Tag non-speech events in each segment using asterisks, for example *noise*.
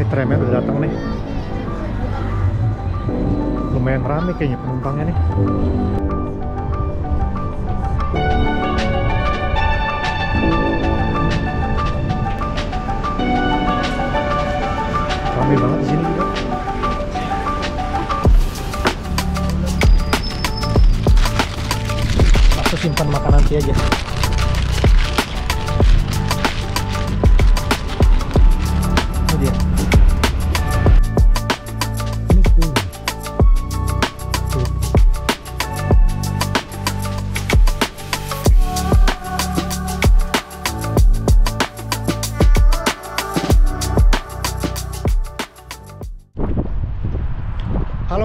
Ini tramnya udah datang nih. Lumayan rame kayaknya penumpangnya nih. Rame banget sini. Aku simpan makanan nanti aja.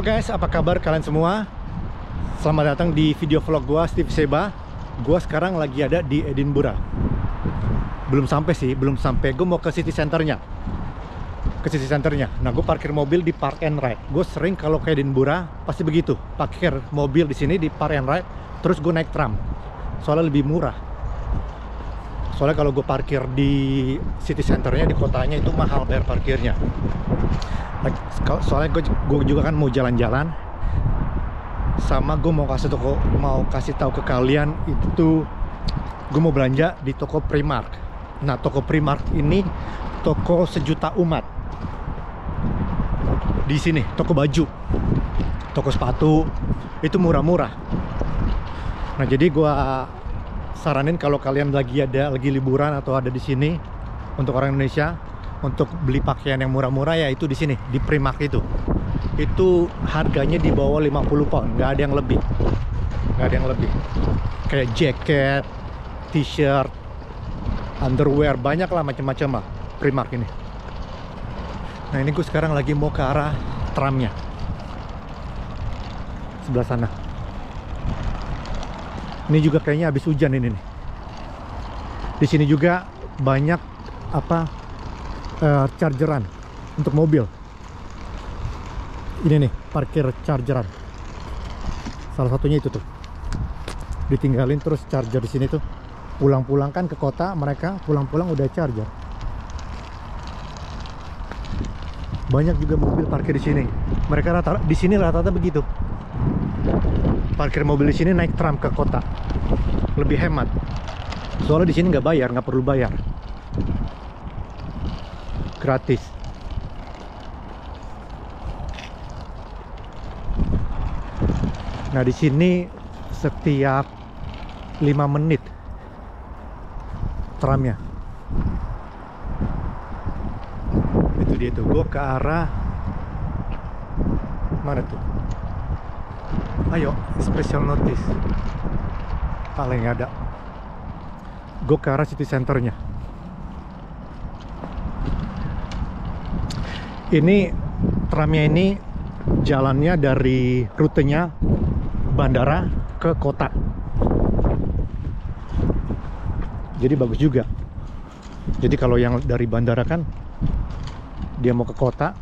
Guys, apa kabar kalian semua? Selamat datang di video vlog gua Steve Seba. Gua sekarang lagi ada di Edinburgh. Belum sampai sih, belum sampai. Gue mau ke city centernya. Ke city centernya. Nah, gue parkir mobil di Park and Ride. Gue sering kalau ke Edinburgh pasti begitu. Parkir mobil di sini di Park and Ride, terus gue naik tram. Soalnya lebih murah. Soalnya kalau gue parkir di city centernya di kotanya itu mahal bayar parkirnya. Soalnya gue, gue juga kan mau jalan-jalan. Sama gue mau kasih toko mau kasih tahu ke kalian itu gue mau belanja di toko Primark. Nah toko Primark ini toko sejuta umat. Di sini toko baju toko sepatu itu murah-murah. Nah jadi gue saranin kalau kalian lagi ada lagi liburan atau ada di sini untuk orang Indonesia untuk beli pakaian yang murah-murah ya itu di sini di Primark itu. Itu harganya di bawah 50 pound nggak ada yang lebih. Nggak ada yang lebih. Kayak jaket t-shirt underwear banyak lah macam-macam lah Primark ini. Nah ini gue sekarang lagi mau ke arah tramnya. Sebelah sana. Ini juga kayaknya habis hujan ini nih. Di sini juga banyak apa eh, chargeran untuk mobil. Ini nih parkir chargeran. Salah satunya itu tuh. Ditinggalin terus charger di sini tuh. Pulang-pulang kan ke kota mereka pulang-pulang udah charger. Banyak juga mobil parkir di sini. Mereka rata di sini rata-rata begitu. Parkir mobil di sini naik tram ke kota. Lebih hemat. Soalnya di sini nggak bayar nggak perlu bayar gratis Nah, di sini setiap 5 menit tramnya. Itu dia tuh. Gue ke arah mana tuh? Ayo, special notice. Paling ada. Gue ke arah city centernya. Ini tramnya ini jalannya dari rutenya bandara ke kota. Jadi bagus juga. Jadi kalau yang dari bandara kan dia mau ke kota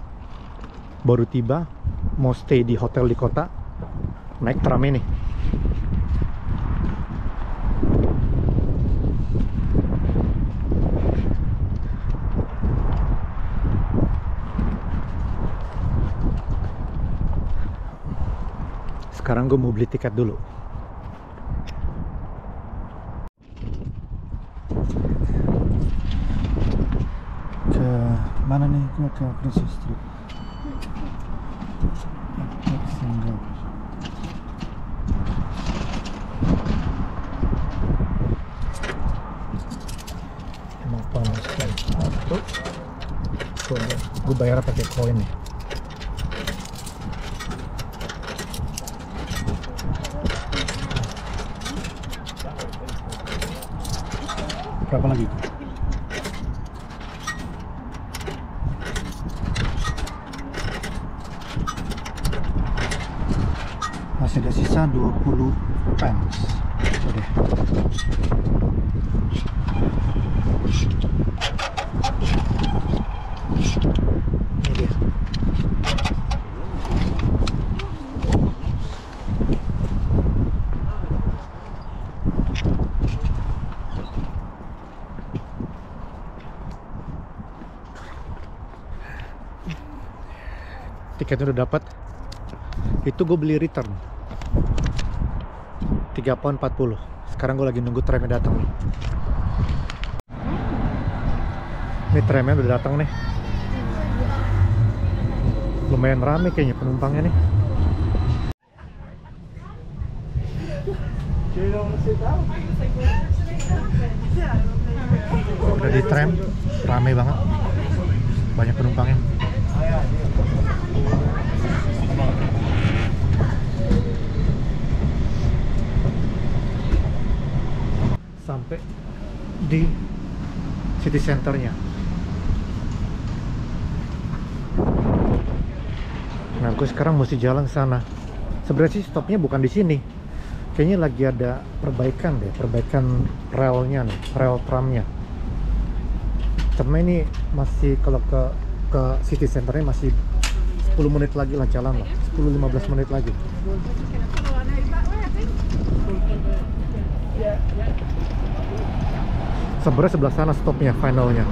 baru tiba mau stay di hotel di kota naik tram ini sekarang gue mau beli tiket dulu. Ke mana nih? Gue ke Princess Street. Panas kan? Gue bayar pakai koin nih berapa lagi? Masih ada sisa 20 pence udah ini dia tiketnya udah dapat itu gue beli return. 3 pound 40 sekarang gue lagi nunggu tramnya datang ini tramnya udah datang nih. Lumayan rame kayaknya penumpangnya nih. Udah di tram rame banget. Banyak penumpangnya sampai di city centernya. Nah gue sekarang mesti jalan sana. Sebenarnya sih stopnya bukan di sini. Kayaknya lagi ada perbaikan deh perbaikan relnya nih rel tramnya. Cuma ini masih kalau ke ke city centernya masih 10 menit lagi lah jalan lah. 10-15 menit lagi sebenarnya sebelah sana stopnya finalnya.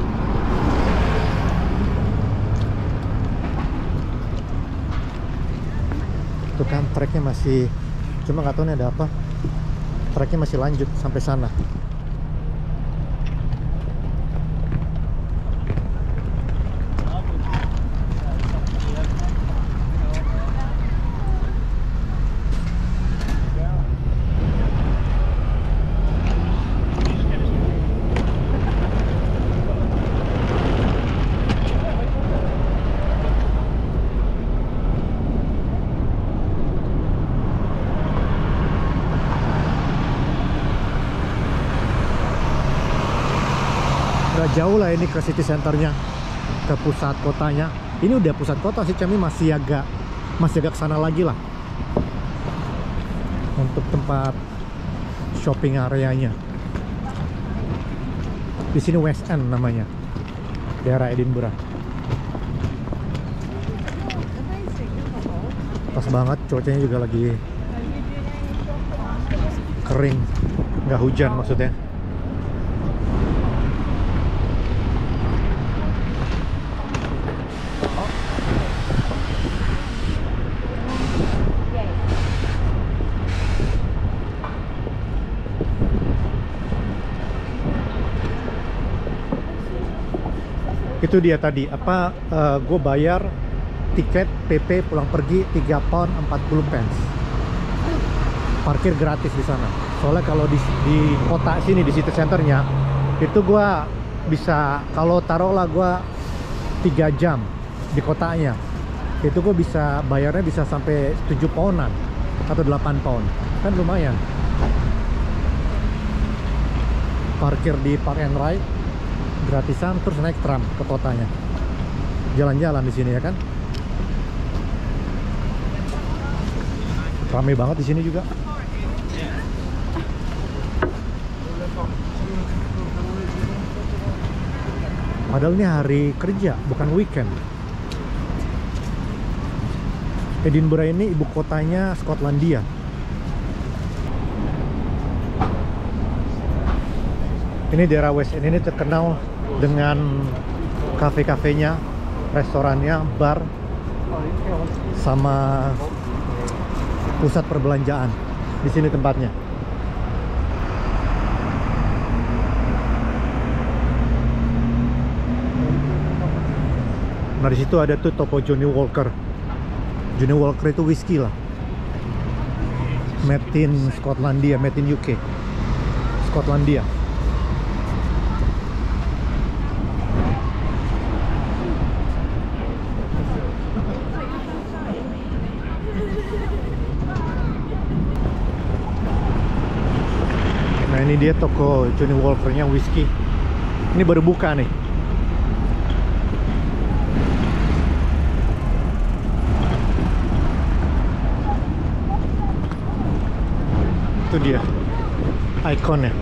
Itu kan treknya masih cuma nggak tahu nih ada apa. Treknya masih lanjut sampai sana nggak jauh lah ini ke city centernya ke pusat kotanya. Ini udah pusat kota sih kami masih agak masih agak ke sana lagi lah. Untuk tempat shopping areanya. Di sini West End namanya. Daerah Edinburgh. Pas banget cuacanya juga lagi kering. Nggak hujan maksudnya itu dia tadi. Apa gue bayar tiket PP pulang pergi 3 pound 40 pence. Parkir gratis di sana. Soalnya kalau di, di kota sini di city centernya itu gue bisa kalau taruhlah gue 3 jam di kotanya itu gue bisa bayarnya bisa sampai 7 poundan atau 8 pound. Kan lumayan. Parkir di park and ride gratisan terus naik tram ke kotanya. Jalan-jalan di sini ya kan? Ramai banget di sini juga. Padahal ini hari kerja bukan weekend. Edinburgh ini ibu kotanya Skotlandia ini daerah West End ini terkenal dengan kafe-kafenya, restorannya, bar, sama pusat perbelanjaan. Di sini tempatnya. Nah di situ ada tuh toko Johnny Walker. Johnny Walker itu whisky lah. Made in Skotlandia, made in UK. Skotlandia. Nah ini dia toko Johnny Walker-nya whisky. Ini baru buka nih. Itu dia ikonnya.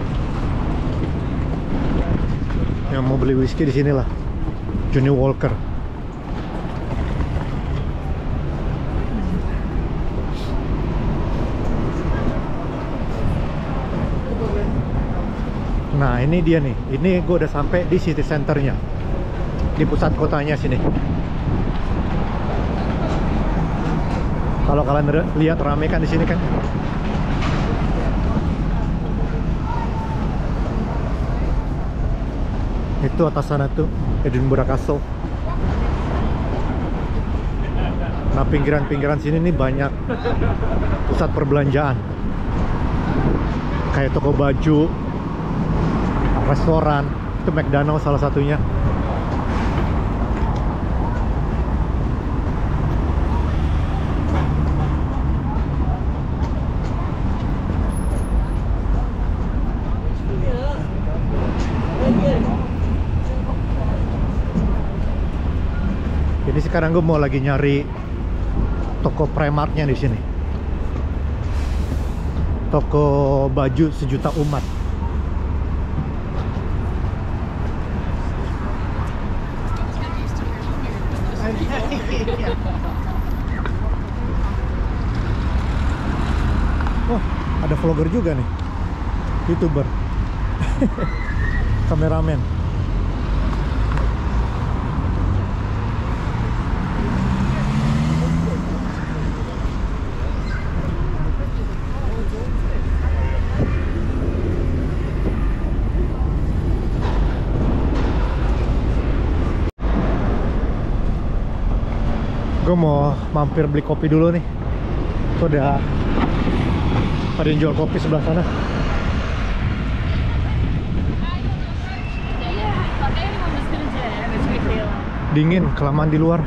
Yang mau beli whisky di sinilah. Johnny Walker. Nah ini dia nih, ini gue udah sampai di city centernya, di pusat kotanya sini. Kalau kalian lihat rame kan di sini kan. Itu atas sana tuh Edinburgh Castle. Nah pinggiran-pinggiran sini nih banyak pusat perbelanjaan. Kayak toko baju, restoran, itu McDonald's salah satunya. Jadi sekarang gue mau lagi nyari toko Primarknya di sini. Toko baju sejuta umat. Oh, ada vlogger juga nih. YouTuber. *laughs* Kameramen. gue mau mampir beli kopi dulu nih tuh ada yang jual kopi sebelah sana dingin kelamaan di luar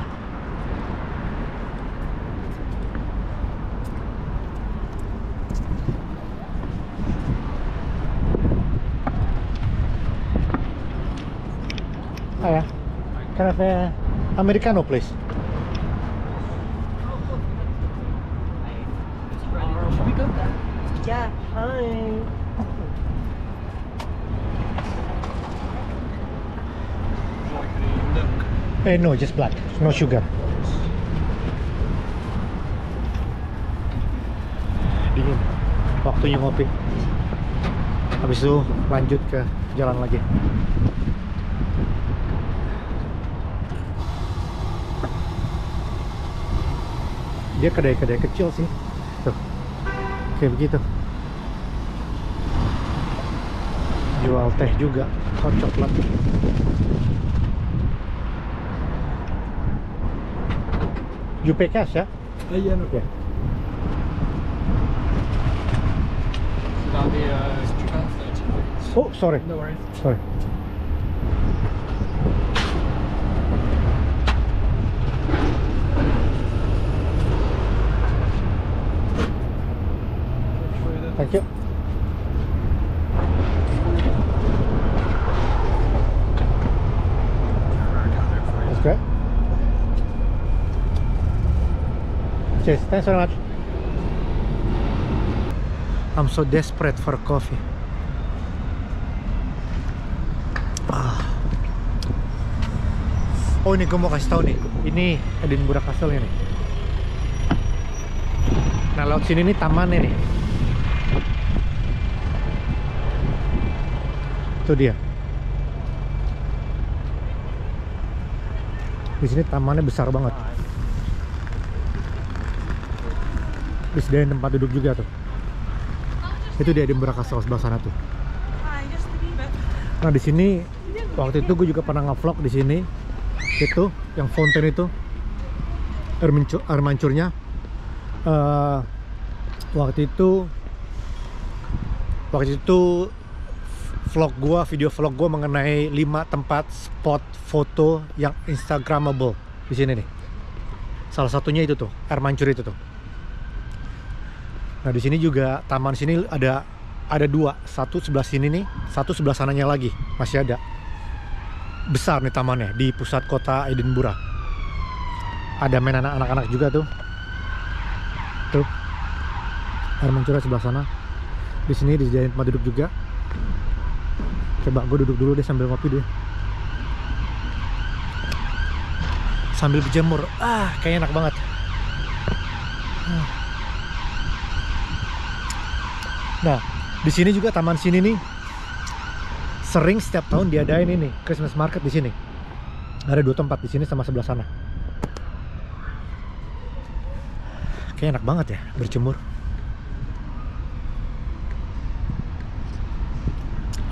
Hiya. Can I have a Americano, please? Yeah, hi. Eh, no, just black. No sugar. Dingin. Waktunya ngopi. Habis itu lanjut ke jalan lagi. Dia kedai-kedai kecil sih. Tuh. Kayak begitu. Jual teh juga, hot coklat. You pay cash ya? Uh, yeah, no. Yeah. That'll be uh, about 30. Oh, sorry. No worries. Sorry. Cheers. Thanks very much. I'm so desperate for coffee. Ah. Oh ini gue mau kasih tahu nih, ini Edinburgh Castle nih. Nah laut sini nih tamannya nih. Itu dia. Di sini tamannya besar banget. Disediain tempat duduk juga tuh. Itu di Edinburgh Castle sebelah sana tuh. Nah di sini waktu itu gue juga pernah ngevlog di sini. Itu yang fountain itu. Air, mencu- air mancurnya Eh, waktu itu waktu itu vlog gua video vlog gua mengenai 5 tempat spot foto yang instagramable di sini nih. Salah satunya itu tuh air mancur itu tuh nah di sini juga taman sini ada ada dua. Satu sebelah sini nih satu sebelah sananya lagi. Masih ada. Besar nih tamannya di pusat kota Edinburgh. Ada main anak- anak-anak juga tuh. Tuh. Air mancurnya sebelah sana. Di sini disediain tempat duduk juga. Coba gue duduk dulu deh sambil ngopi deh. Sambil berjemur ah kayaknya enak banget. Ah. Nah di sini juga taman sini nih sering setiap tahun diadain ini Christmas market di sini ada dua tempat di sini sama sebelah sana Kayak enak banget ya berjemur.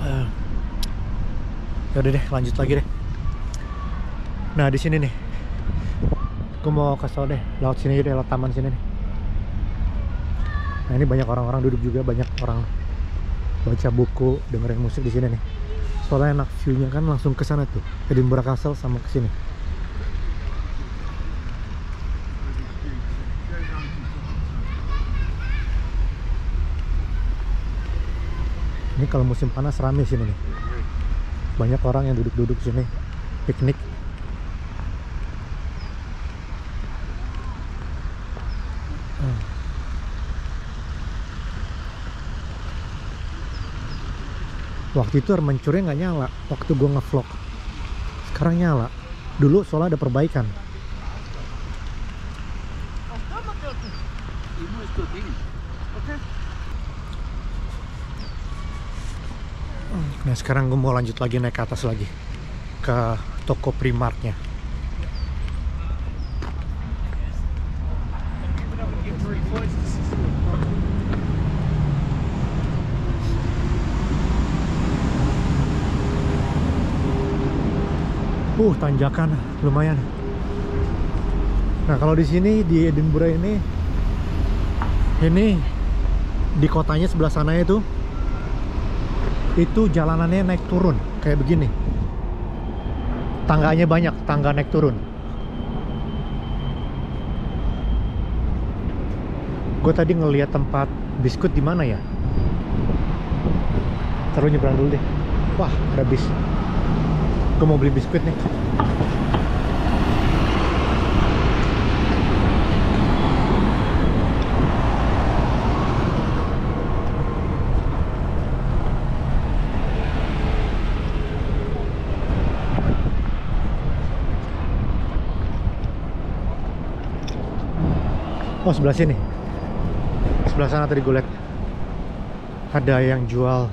Eh, ya deh, lanjut lagi deh. Nah di sini nih, gue mau kasih tau deh, laut sini deh, laut taman sini nih. Nah ini banyak orang-orang duduk juga, banyak orang baca buku, dengerin musik di sini nih. Soalnya enak view-nya kan langsung ke sana tuh, Edinburgh Castle sama ke sini. Ini kalau musim panas rame sini nih. Banyak orang yang duduk-duduk sini piknik. Hmm. Waktu itu air mancurnya nggak nyala waktu gua ngevlog. Sekarang nyala. Dulu soalnya ada perbaikan. Nah sekarang gue mau lanjut lagi naik ke atas lagi ke toko Primarknya. Uh tanjakan. Lumayan. Nah kalau di sini di Edinburgh ini ini di kotanya sebelah sana itu itu jalanannya naik turun kayak begini. Tangganya banyak tangga naik turun. Gue tadi ngeliat tempat biskuit di mana ya? Taruh nyebrang dulu deh. Wah ada bis gue mau beli biskuit nih. Oh sebelah sini. Sebelah sana tadi gue liat. Ada yang jual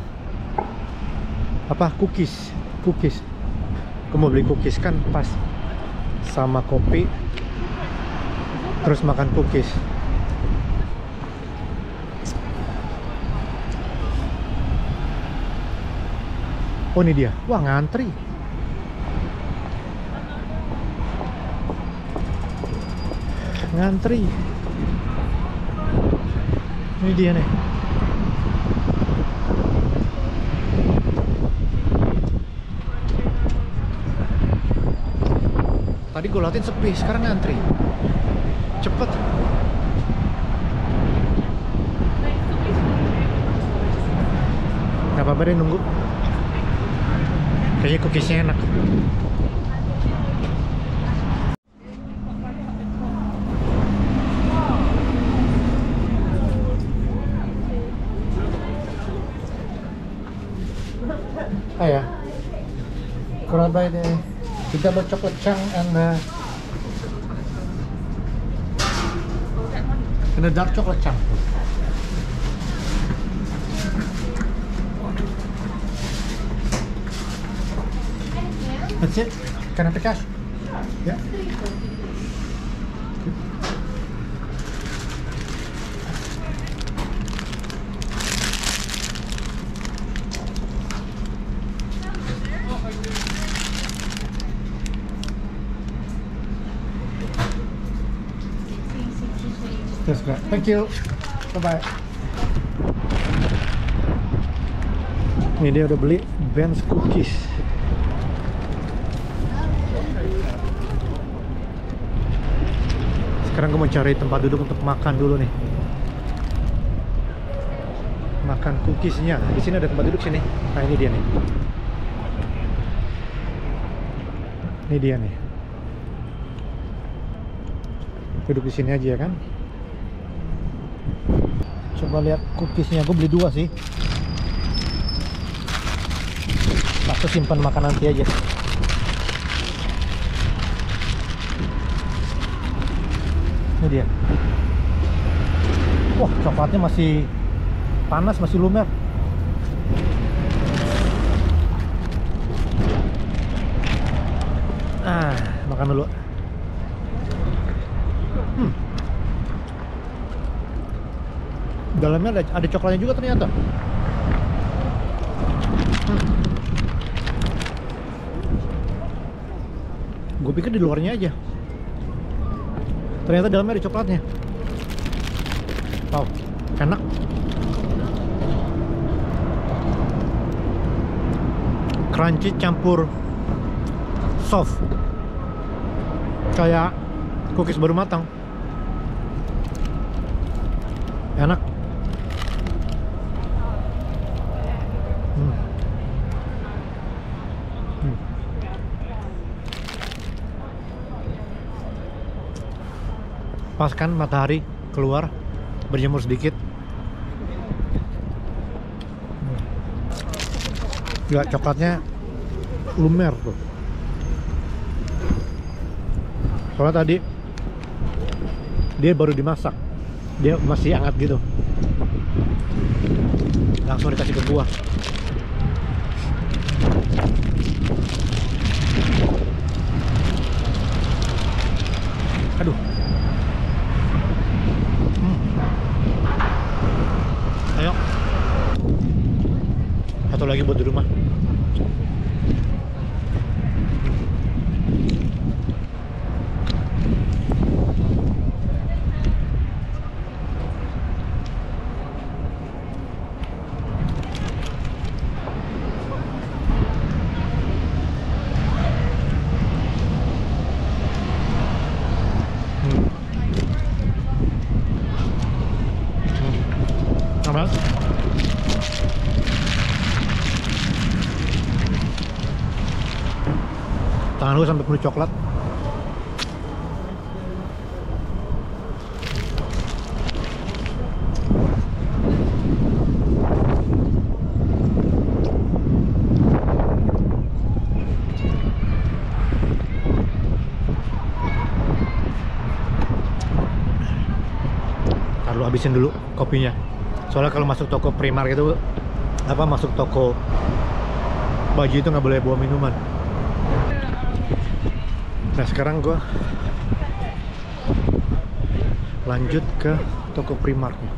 Apa? Cookies. Cookies Gue mau beli cookies kan pas Sama kopi Terus makan cookies. Oh ini dia. Wah ngantri. Ngantri. Ini dia nih tadi gue liatin sepi sekarang ngantri. Cepet. Nggak apa-apa deh nunggu. Kayaknya cookiesnya enak Oh yeah. Could I buy the, the double chocolate chunk and the and the dark chocolate chunk? That's it. Can I have the cash? Yeah. Thank you. Bye bye. Ini dia udah beli Ben's cookies. Sekarang gue mau cari tempat duduk untuk makan dulu nih. Makan cookiesnya. Di sini ada tempat duduk sini. Nah ini dia nih. Ini dia nih. Duduk di sini aja ya kan. Coba lihat cookiesnya. Gue beli dua sih. Aku simpan makan nanti aja. Ini dia. Wah, coklatnya masih panas, masih lumer. Ah, makan dulu. Dalamnya ada, ada coklatnya juga ternyata. Gue pikir di luarnya aja. Ternyata dalamnya ada coklatnya. Wow enak. Crunchy campur soft. Kayak cookies baru matang enak Hmm. Hmm. Pas kan matahari keluar berjemur sedikit. Gak coklatnya lumer tuh. Soalnya tadi dia baru dimasak. Dia masih hangat gitu. Langsung dikasih ke gua lagi buat di rumah Hmm. Tangan gue sampai penuh coklat. Lu habisin dulu kopinya. Soalnya kalau masuk toko Primark itu apa masuk toko baju itu nggak boleh bawa minuman. Nah sekarang gua lanjut ke toko Primarknya.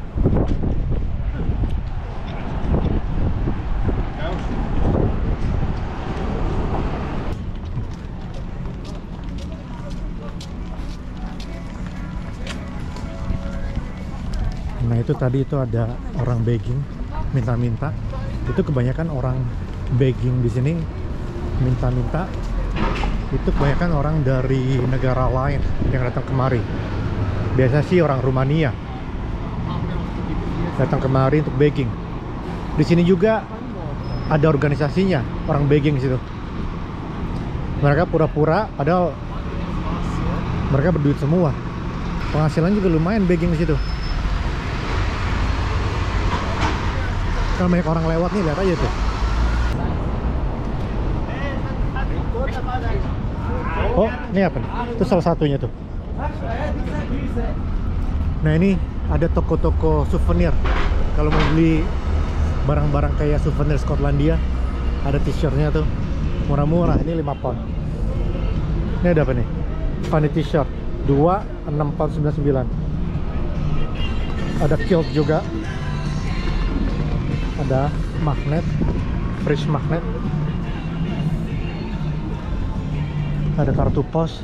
Nah itu tadi itu ada orang begging minta-minta. Itu kebanyakan orang begging di sini minta-minta. Itu kebanyakan orang dari negara lain yang datang kemari. Biasa sih orang Rumania datang kemari untuk begging. Di sini juga ada organisasinya orang begging di situ. Mereka pura-pura padahal mereka berduit semua. Penghasilan juga lumayan begging di situ. Kalau banyak orang lewat nih lihat aja tuh. Oh, ini apa nih? Itu salah satunya tuh. Nah ini ada toko-toko souvenir. Kalau mau beli barang-barang kayak souvenir Skotlandia, ada t-shirtnya tuh. Murah-murah, ini 5 pound. Ini ada apa nih? Funny t-shirt. 2, 6 pound 99. Ada kilt juga. Ada magnet, fridge magnet. Ada kartu pos.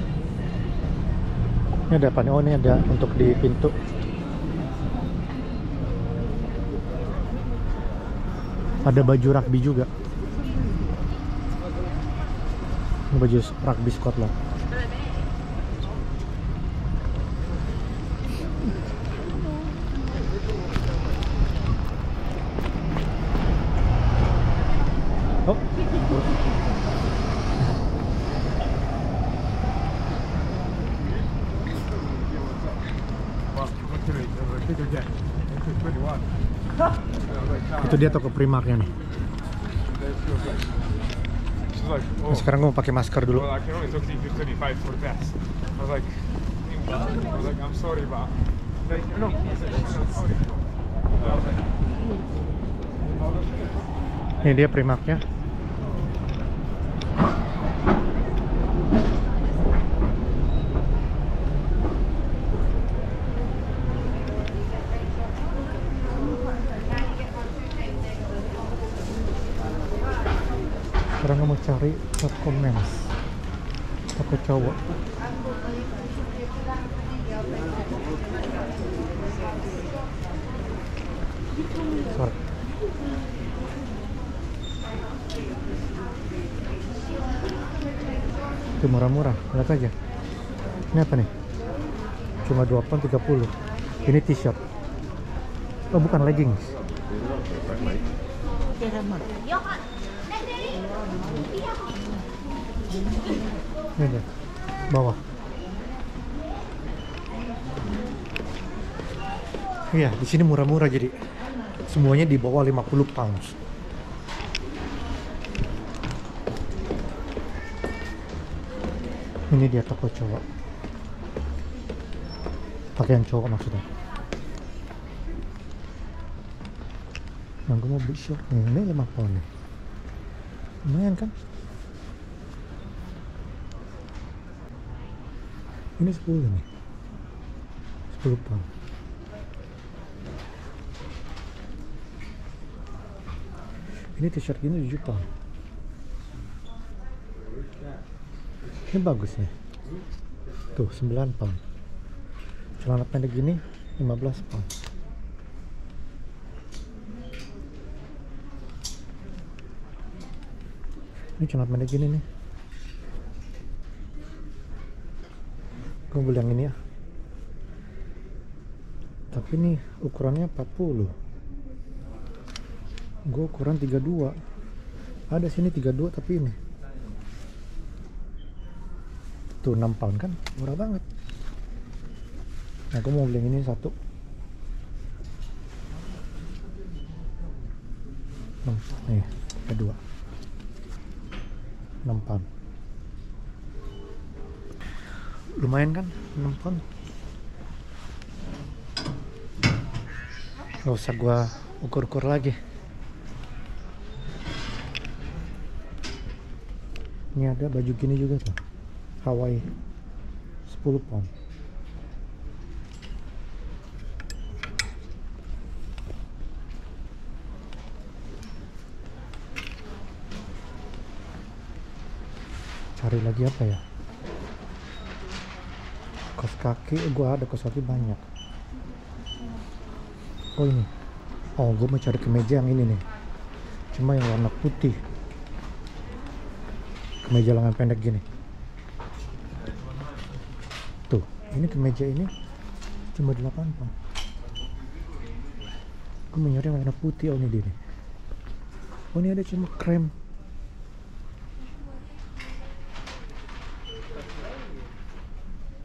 Ini ada apa nih? Oh ini ada untuk di pintu. Ada baju rugby juga. Ini baju rugby Scotland. Dia toko Primarknya nih. Like, Nah, oh, sekarang gue mau pakai masker dulu. well, I can only talk to you for 25 for this. I was like, I was like, I'm sorry, but like, no, I'm sorry. I was like, Ini dia Primarknya. Cari toko mens toko cowok sorry. Itu murah-murah. Lihat aja. Ini apa nih? Cuma 2 pound 30 ini t-shirt. Oh bukan leggings ini bawah. Iya di sini murah-murah jadi. Semuanya di bawah 50 pounds. Ini dia toko cowok. Pakaian cowok maksudnya. Yang gue mau beli nih ini 5 pound lumayan kan? Ini 10 nih. 10 pound. Ini t-shirt gini 7 pound. Ini bagus nih. Tuh 9 pound. Celana pendek gini 15 pound ini celana pendek gini nih. Gue beli yang ini ya. Tapi nih ukurannya 40 gue ukuran 32 ada sini 32 tapi ini. Tuh 6 pound kan? Murah banget. Nah gue mau beli yang ini satu. Hmm, nih kedua 6 pound. Lumayan kan? 6 pound. Gak usah gua ukur-ukur lagi. Ini ada baju gini juga tuh. Hawaii. 10 pound cari lagi apa ya? Kos kaki gua ada kos kaki banyak. Oh ini. Oh gue mau cari kemeja yang ini nih. Cuma yang warna putih. Kemeja lengan pendek gini. Tuh ini kemeja ini cuma 8 pound. Gue yang warna putih. Oh ini dia nih. Oh ini ada cuma krem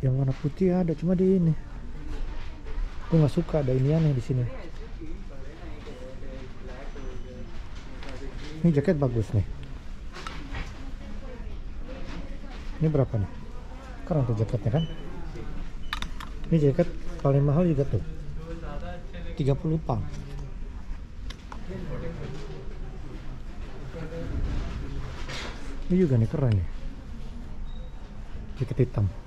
yang warna putih ada cuma di ini. Gue nggak suka ada iniannya di sini. Ini jaket bagus nih. Ini berapa nih? Keren tuh jaketnya kan? Ini jaket paling mahal juga tuh. 30 pound. Ini juga nih keren nih. Jaket hitam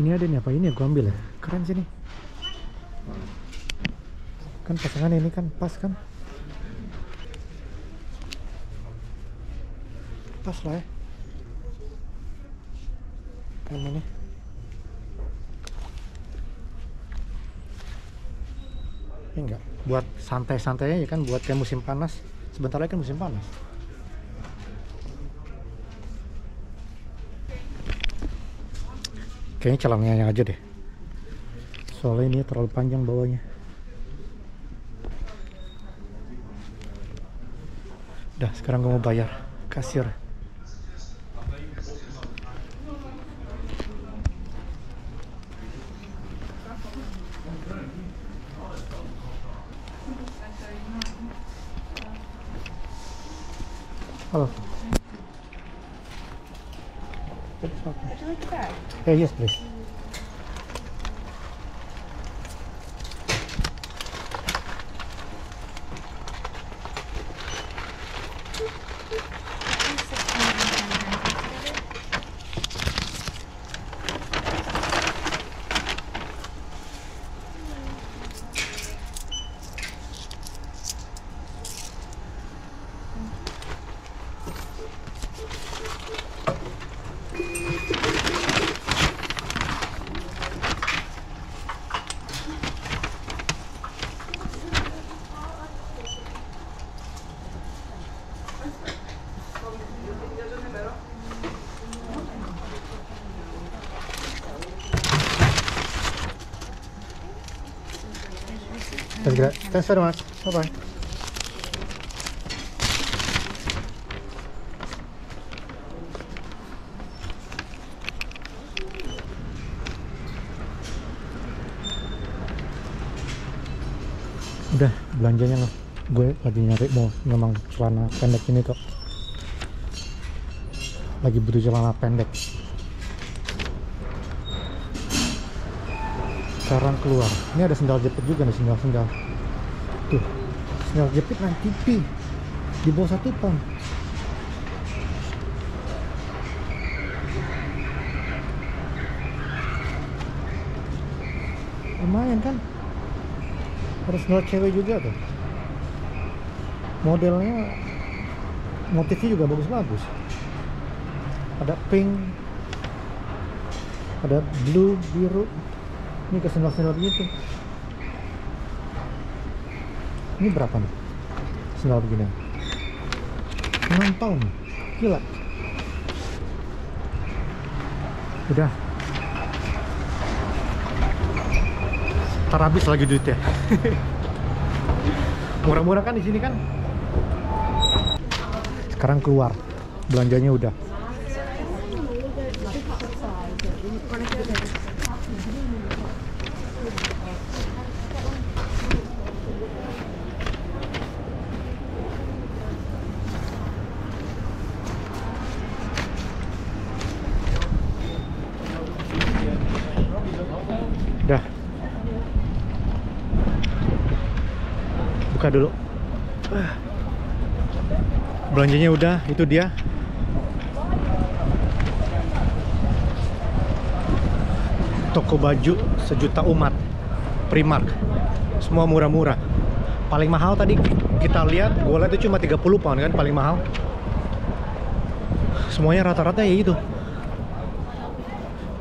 ini ada nih apa? Ini ya gua ambil ya? Keren sih nih. Kan pasangan ini kan pas kan? Pas lah ya. Kan ini. Ini enggak? Buat santai-santainya ya kan buat kayak musim panas. Sebentar lagi kan musim panas kayaknya celananya aja deh. Soalnya ini terlalu panjang bawahnya. Udah sekarang gue mau bayar kasir Okay, yes, please. Thanks very much. Bye bye. Udah belanjanya lah. Gue lagi nyari mau memang celana pendek ini kok. Lagi butuh celana pendek. sekarang keluar ini ada sendal jepit juga nih sendal sendal tuh. Jepit 9TP di bawah satu pound lumayan kan? Harus sendal cewek juga tuh. Modelnya motifnya juga bagus-bagus. Ada pink ada blue biru. Ini ke sendal-sendal begitu ini berapa nih? Sendal begini. 6 tahun. Gila. Udah. Ntar habis lagi duitnya. *laughs* Murah-murah kan di sini kan? Sekarang keluar. Belanjanya udah Udah. Buka dulu. Belanjanya udah, itu dia. Toko baju sejuta umat. Primark. Semua murah-murah. Paling mahal tadi kita lihat, gue lihat itu cuma 30 pound kan paling mahal. Semuanya rata-rata ya itu.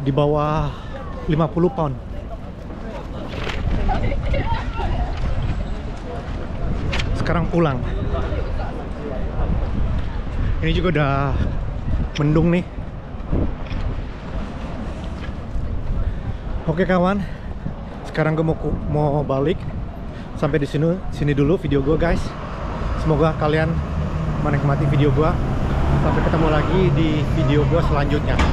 Di bawah 50 pound. Sekarang pulang. Ini juga udah mendung nih. Oke kawan, sekarang gue mau mau balik. Sampai di sini sini dulu video gue guys. Semoga kalian menikmati video gue. Sampai ketemu lagi di video gue selanjutnya.